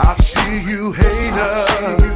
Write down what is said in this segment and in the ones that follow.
I see you hater.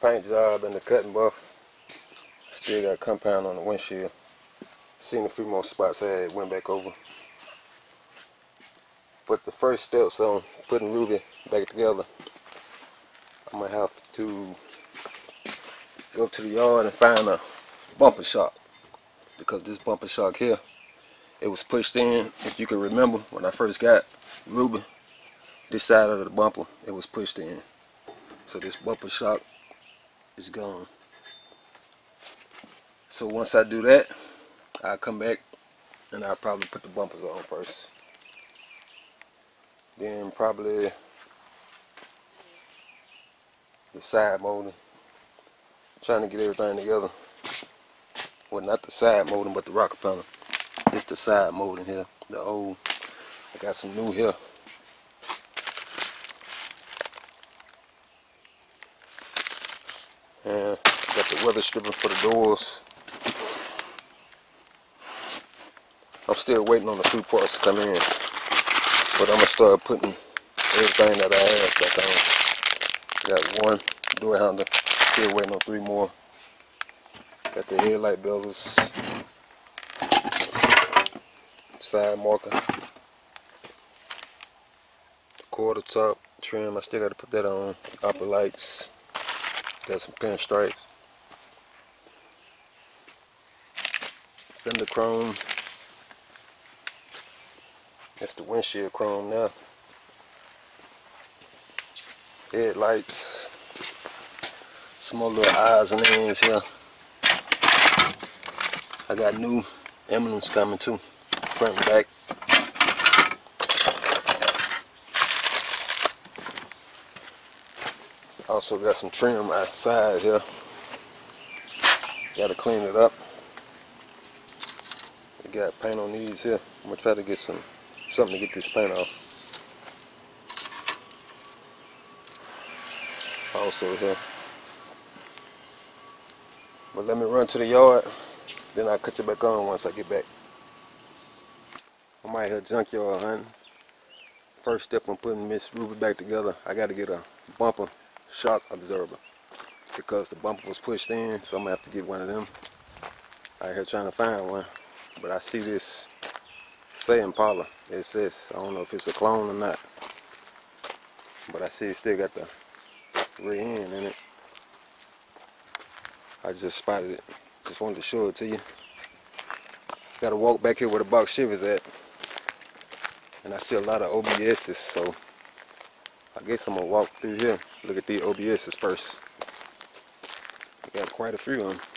Paint job and the cutting buff. Still got compound on the windshield. Seen a few more spots I had went back over. But the first steps on putting Ruby back together, I'm gonna have to go to the yard and find a bumper shock. Because this bumper shock here, it was pushed in, if you can remember, when I first got Ruby, this side of the bumper, it was pushed in. So this bumper shock is gone. So once I do that, I'll come back and I'll probably put the bumpers on first. Then probably the side molding. Trying to get everything together. Well, not the side molding, but the rocker panel. This the side molding here. The old. I got some new here. And got the weather stripping for the doors. I'm still waiting on the few parts to come in. But I'm gonna start putting everything that I have back on. Got one door handle, still waiting on three more. Got the headlight bezels, side marker, quarter top trim, I still gotta put that on, upper lights, got some pinstripes, fender chrome, that's the windshield chrome now. Headlights. Some more little eyes and ends here. I got new emblems coming too. Front and back. Also got some trim outside here. Gotta clean it up. Got paint on these here. I'm gonna try to get some something to get this paint off. Also here. But let me run to the yard, then I'll cut you back on once I get back. I'm out here junkyard hunting. First step on putting Miss Ruby back together, I gotta get a bumper shock absorber. Because the bumper was pushed in, so I'm gonna have to get one of them. Out here trying to find one. But I see this say Impala. It says, I don't know if it's a clone or not. But I see it still got the rear end in it. I just spotted it. Just wanted to show it to you. Gotta walk back here where the box is at. And I see a lot of OBSs, so I guess I'm gonna walk through here. Look at the OBSs first. We got quite a few of them.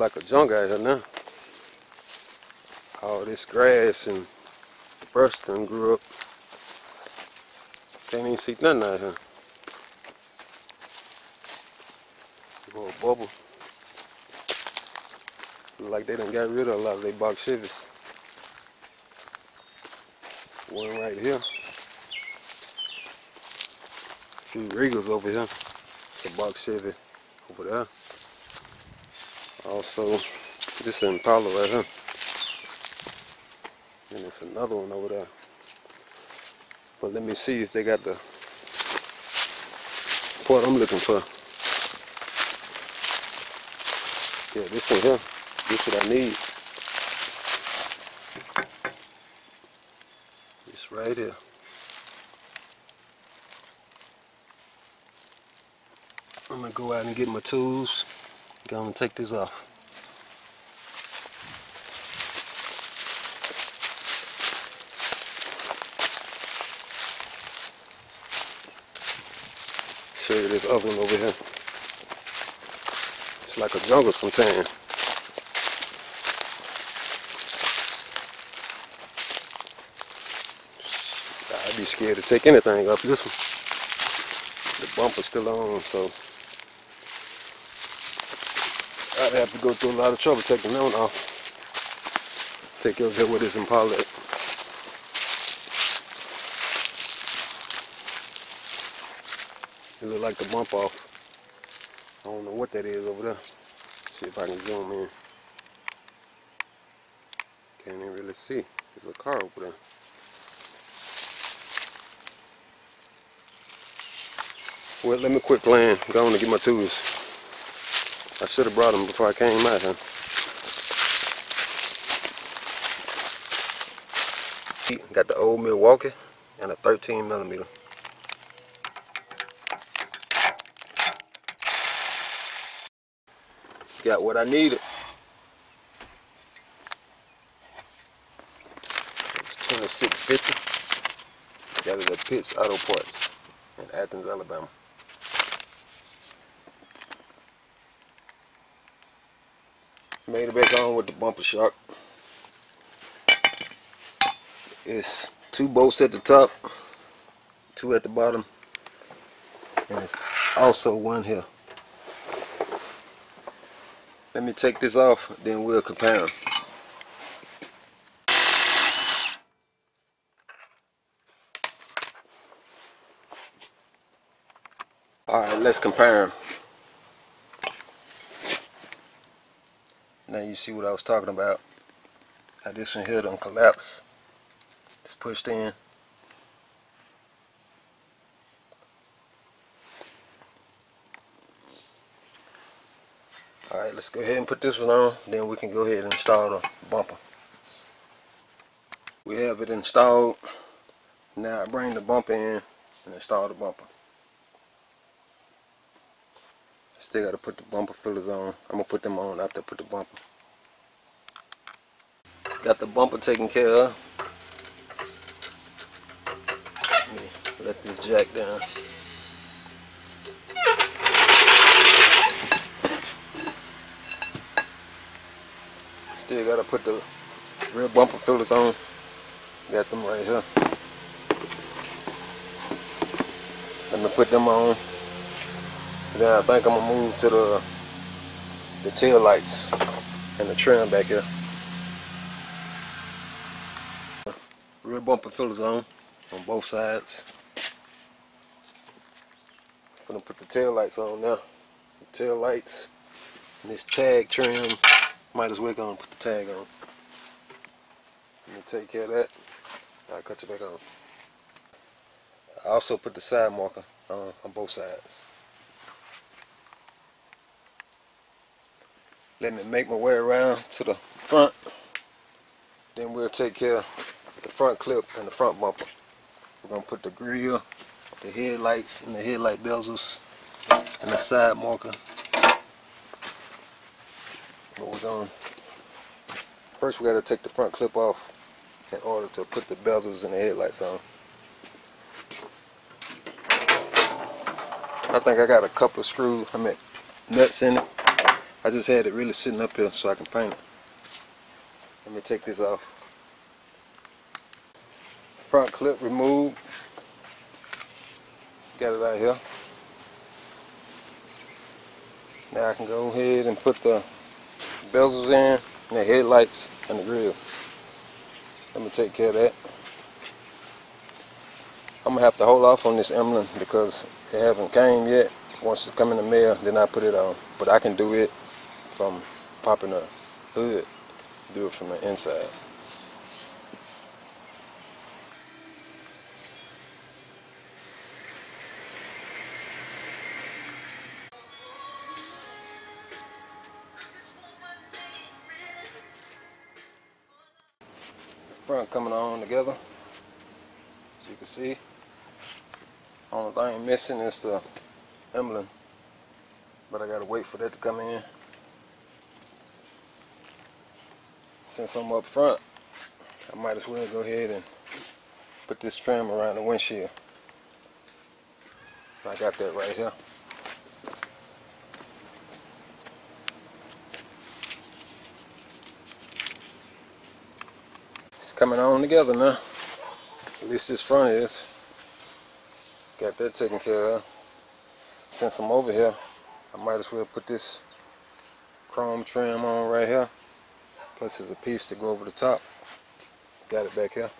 Like a jungle out here now. All this grass and brush done grew up. Can't even see nothing out here. Little bubble. Look like they done got rid of a lot of their box Chevys. One right here. few Regals over here. The box Chevy over there. Also, this Impala right here. And there's another one over there. But let me see if they got the part I'm looking for. Yeah, this one here. This what I need. It's right here. I'm gonna go out and get my tools. Go and take these off. Show you this oven over here. It's like a jungle sometimes. I'd be scared to take anything off this one. The bumper's still on, so I'd have to go through a lot of trouble taking that one off. Take care of that with this Impala. It look like the bump off. I don't know what that is over there. See if I can zoom in. Can't even really see. There's a car over there. Well, let me quit playing. Go on to get my tools. I should have brought them before I came out here. Got the old Milwaukee and a 13 millimeter. Got what I needed. It's 2650. Got it at Pitts Auto Parts in Athens, Alabama. Made it back on with the bumper shock. It's two bolts at the top, two at the bottom, and it's also one here. Let me take this off, then we'll compare them. Alright, let's compare them. Now you see what I was talking about. How this one here don't collapse. It's pushed in. Alright, let's go ahead and put this one on. Then we can go ahead and install the bumper. We have it installed. Now I bring the bumper in and install the bumper. Still got to put the bumper fillers on. I'm going to put them on after I put the bumper. Got the bumper taken care of. Let let this jack down. Still got to put the rear bumper fillers on. Got them right here. Let me put them on. Then I think I'm gonna move to the the tail lights and the trim back here. Rear bumper fillers on on both sides. I'm gonna put the tail lights on now. The tail lights and this tag trim. Might as well go and put the tag on. Let me take care of that. I'll cut you back on. I also put the side marker on, on both sides. Let me make my way around to the front. Then we'll take care of the front clip and the front bumper. We're going to put the grill, the headlights, and the headlight bezels, and the side marker. But we're going to, First we got to take the front clip off in order to put the bezels and the headlights on. I think I got a couple of screws, I mean nuts in it. I just had it really sitting up here so I can paint it. Let me take this off. Front clip removed. Got it out here. Now I can go ahead and put the bezels in, and the headlights, and the grill. Let me take care of that. I'm gonna have to hold off on this emblem because it haven't came yet. Once it come in the mail, then I put it on. But I can do it from popping a hood. Do it from the inside. front coming on together as you can see only thing missing is the emblem but I gotta wait for that to come in since I'm up front I might as well go ahead and put this trim around the windshield I got that right here It's coming on together now. At least this front is. Got that taken care of. Since I'm over here, I might as well put this chrome trim on right here. Plus there's a piece to go over the top. Got it back here.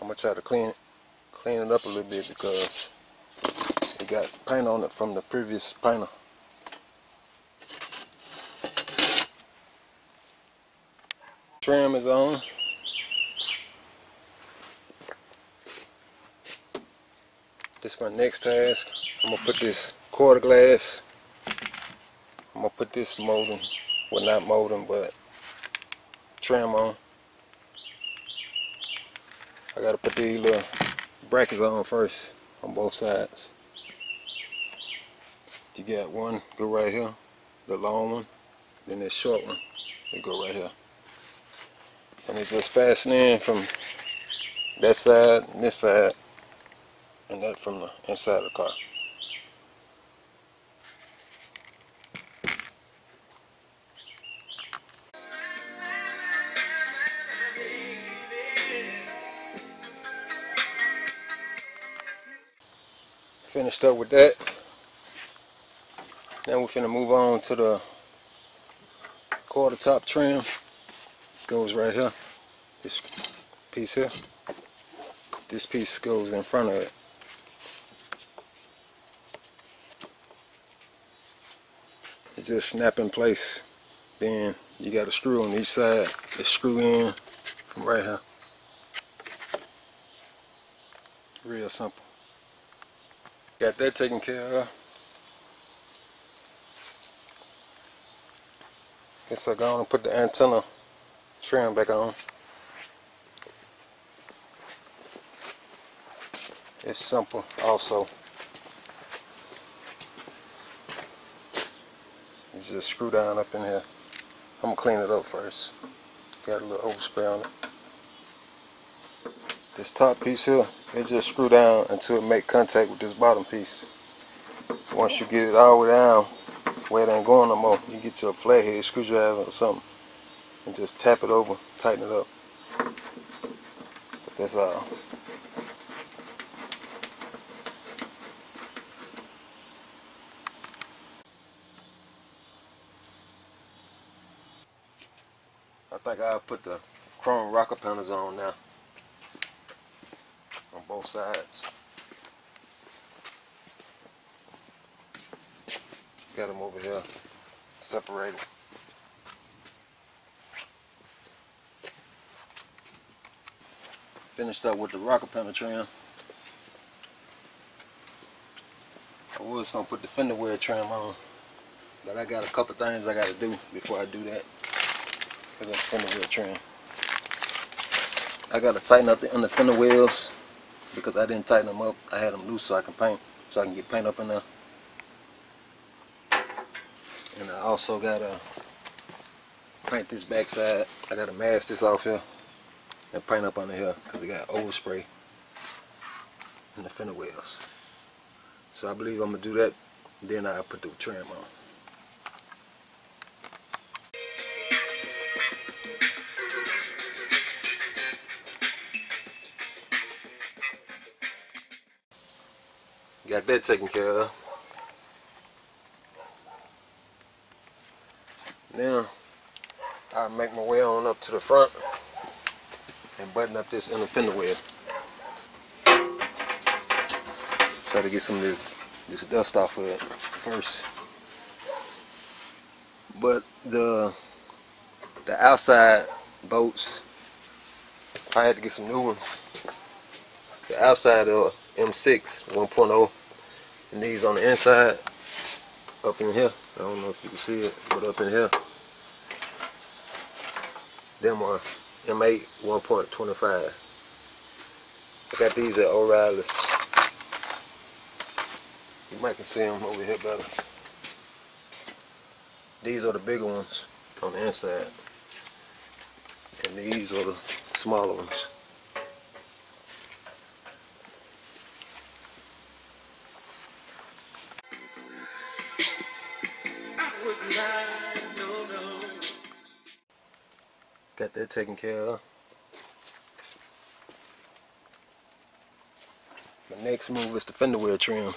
I'm gonna try to clean it, clean it up a little bit because it got paint on it from the previous painter. Trim is on. This is my next task. I'm gonna put this quarter glass. I'm gonna put this molding, well not molding, but trim on. I gotta put these little brackets on first on both sides. You got one go right here, the long one, then this short one, they go right here. And it just fasten in from that side and this side and that from the inside of the car. Finished up with that. Now we're finna move on to the quarter top trim. Goes right here. This piece here. This piece goes in front of it. It just snap in place. Then you got a screw on each side. It screw in from right here. Real simple. Got that taken care of. Guess I go and put the antenna trim back on. It's simple also. It's just screw down up in here. I'm gonna clean it up first. Got a little overspray on it. This top piece here, it just screw down until it make contact with this bottom piece. Once you get it all the way down, where it ain't going no more, you get your flathead screwdriver or something and just tap it over, tighten it up. But that's all. I think I'll put the chrome rocker panels on now. Both sides. Got them over here separated. Finished up with the rocker trim. I was gonna put the fender wear trim on, but I got a couple things I gotta do before I do that. I got fender wheel trim. I gotta tighten up the under fender wheels because I didn't tighten them up. I had them loose so I can paint, so I can get paint up in there. And I also gotta paint this backside. I gotta mask this off here and paint up under here because it got overspray in the fender wells. So I believe I'm gonna do that. Then I put the trim on. Got that taken care of. Now, I make my way on up to the front and button up this inner fender well. Try to get some of this, this dust off of it first. But the the outside bolts, I had to get some new ones. The outside of M6 1.0 and these on the inside up in here. I don't know if you can see it, but up in here. Them are M8 1.25. I got these at O'Reilly's. You might can see them over here better. These are the bigger ones on the inside. And these are the smaller ones. That taken care of. The next move is the fender well trim.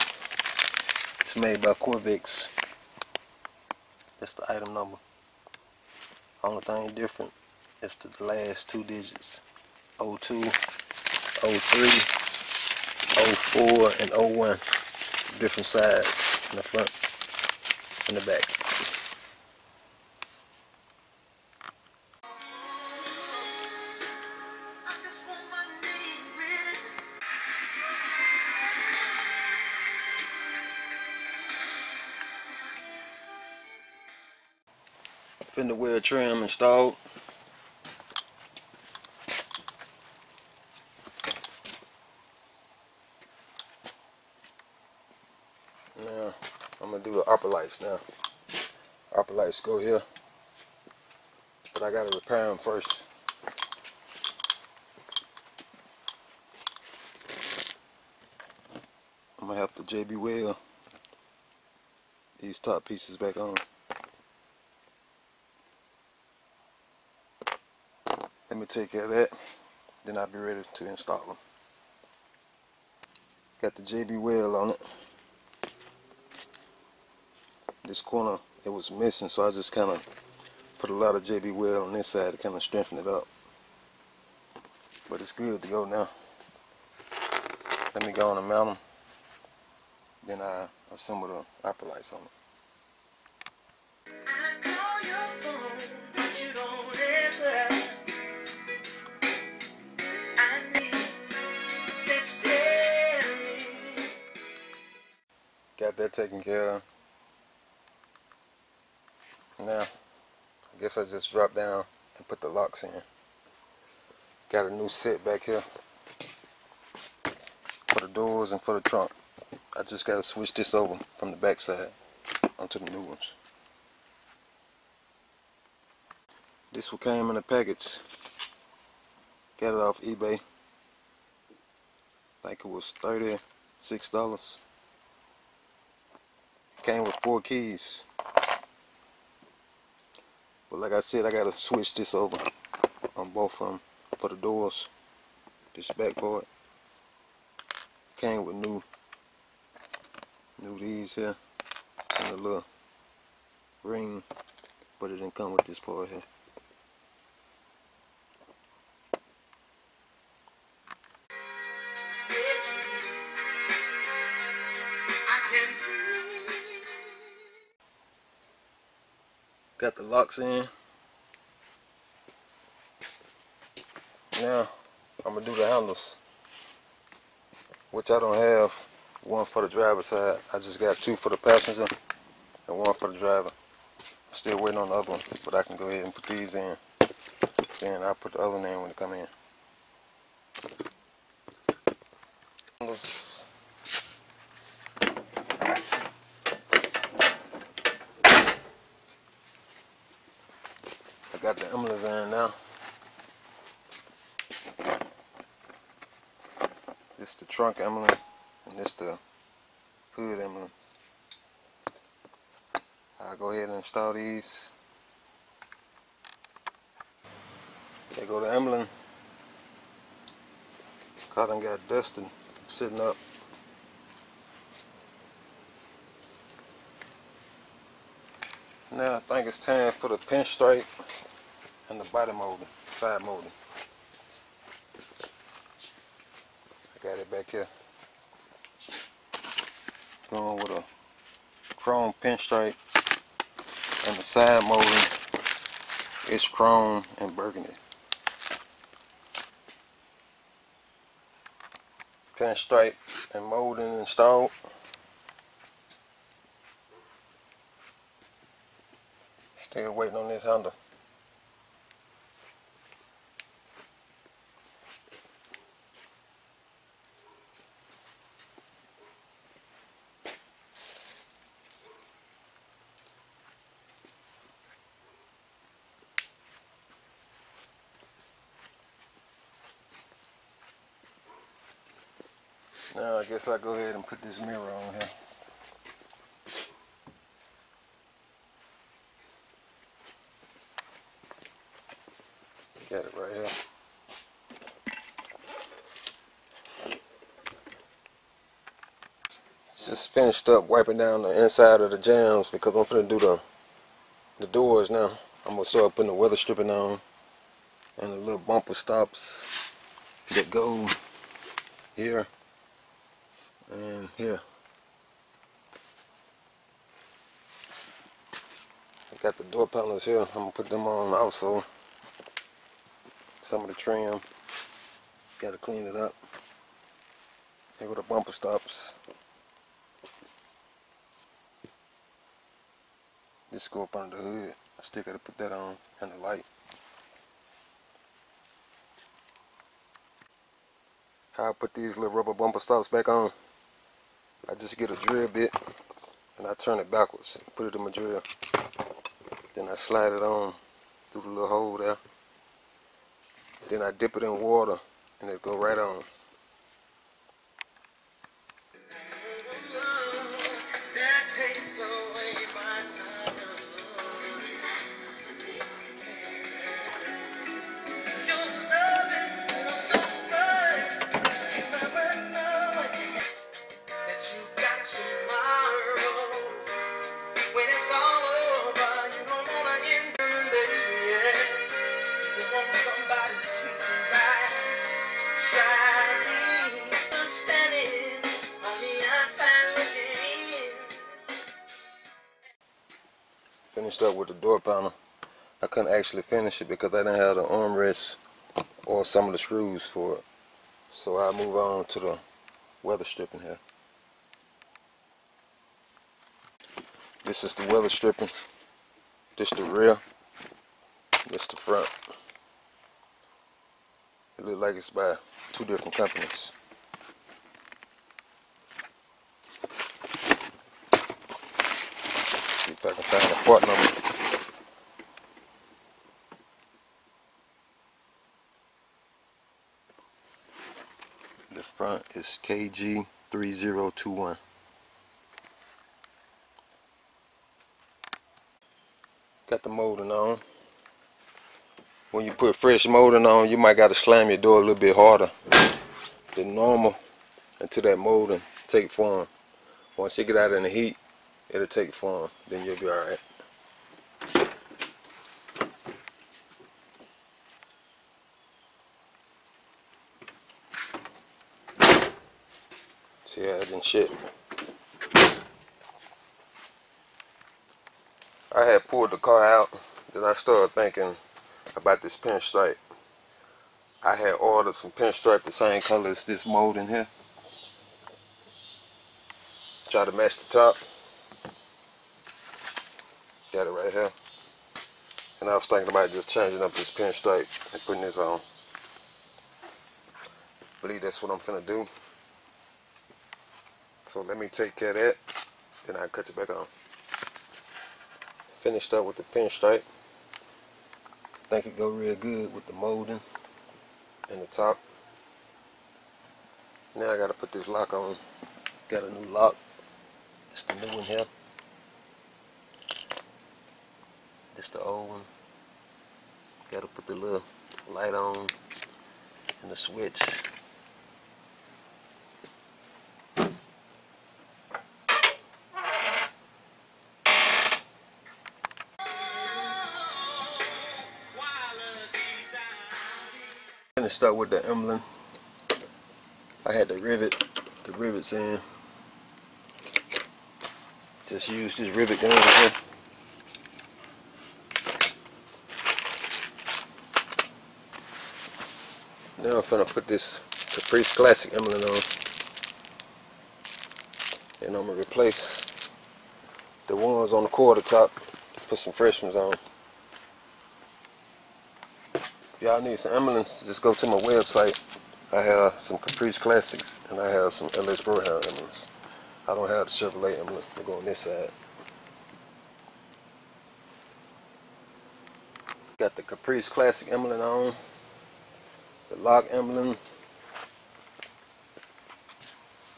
It's made by Corvex. That's the item number. Only thing different is the last two digits. 02, 03, 04, and 01. Different sides in the front and the back. Fender well trim installed. Now I'm gonna do the upper lights now. Upper lights go here, but I gotta repair them first. I'm gonna have to JB Weld these top pieces back on. Let me take care of that. Then I'll be ready to install them. Got the JB Weld on it. This corner, it was missing, so I just kind of put a lot of JB Weld on this side to kind of strengthen it up. But it's good to go now. Let me go on and mount them. Then I assemble the upper lights on it. Got that taken care of. Now, I guess I just drop down and put the locks in. Got a new set back here for the doors and for the trunk. I just got to switch this over from the back side onto the new ones. This one came in a package. Got it off eBay. I think it was $36. Came with four keys. But like I said, I gotta switch this over on both of them for the doors. This back part came with new, new these here and a little ring, but it didn't come with this part here. Got the locks in. Now I'm gonna do the handles, which I don't have one for the driver's side. I just got two for the passenger and one for the driver. I'm still waiting on the other one, but I can go ahead and put these in. Then I'll put the other one in when it come in. Handles. I got the emblems in now. This the trunk emblem, and this the hood emblem. I'll go ahead and install these. There go the emblem. Cotton got dusted sitting up. Now I think it's time for the pinstripe and the body molding, side molding. I got it back here. Going with a chrome pinstripe and the side molding is chrome and burgundy. Pinstripe and molding installed. Still waiting on this Honda. Now I guess I'll go ahead and put this mirror on here. Got it right here. Just finished up wiping down the inside of the jams because I'm finna do the the doors now. I'm gonna start putting the weather stripping on and the little bumper stops that go here and here. I got the door panels here. I'm gonna put them on also. Some of the trim. Gotta clean it up. Here go the bumper stops. This go up under the hood. I still gotta put that on and the light. How I put these little rubber bumper stops back on. I just get a drill bit and I turn it backwards. Put it in my drill. Then I slide it on through the little hole there. Then I dip it in water and it go right on. Somebody Finished up with the door panel. I couldn't actually finish it because I didn't have the armrest or some of the screws for it. So I move on to the weather stripping here. This is the weather stripping. This the rear. This the front. It look like it's by two different companies. See if I can find the part number. The front is KG3021. Got the molding on. When you put fresh molding on, you might got to slam your door a little bit harder than normal until that molding take form. Once you get out in the heat, it'll take form. Then you'll be alright. See how it didn't shit. I had pulled the car out, then I started thinking about this pinstripe. I had ordered some pinstripe the same color as this mold in here. Try to match the top. Got it right here. And I was thinking about just changing up this pinstripe and putting this on. believe that's what I'm finna do. So let me take care of that. Then I'll cut it back on. Finished up with the pinstripe. Think it go real good with the molding and the top. Now I gotta put this lock on. Got a new lock. It's the new one here. This the old one. Gotta put the little light on and the switch. I'm gonna start with the emblem. I had to rivet the rivets in. Just use this rivet gun here. Finna put this Caprice Classic emblem on. And I'm gonna replace the ones on the quarter top. Put some fresh ones on. If y'all need some emblems, just go to my website. I have some Caprice Classics and I have some LS Brougham emblems. I don't have the Chevrolet emblem. They go on this side. Got the Caprice Classic emblem on. The lock emblem.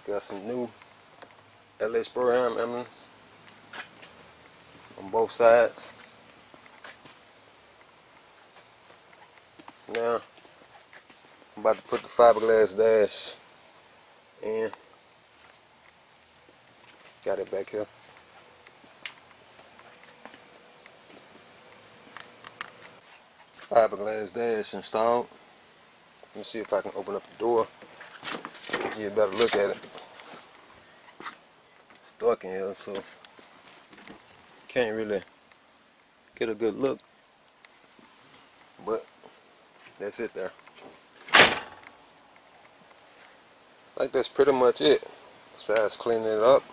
Got some new LS Brougham emblems on both sides. Now, I'm about to put the fiberglass dash in. Got it back here. Fiberglass dash installed. Let me see if I can open up the door. Get a better look at it. It's dark in here, so can't really get a good look. But that's it there. I think that's pretty much it. Besides cleaning it up.